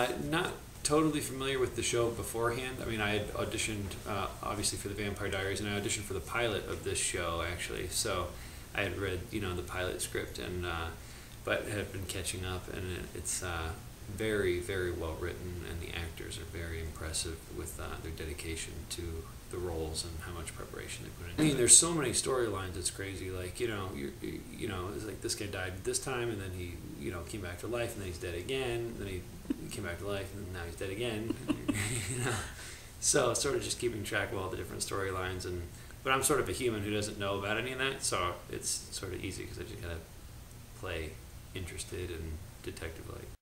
Uh, not totally familiar with the show beforehand. I mean, I had auditioned uh, obviously for the Vampire Diaries, and I auditioned for the pilot of this show actually. So I had read you know the pilot script, and uh, but had been catching up, and it, it's uh, very very well written, and the actors are very impressive with uh, their dedication to the roles and how much preparation they put in. I mean, there's so many storylines. It's crazy. Like you know, you you know, it's like this guy died this time, and then he you know came back to life, and then he's dead again. Then he came back to life, and now he's dead again. you know, so sort of just keeping track of all the different storylines, and but I'm sort of a human who doesn't know about any of that, so it's sort of easy because I just gotta play interested and detective like.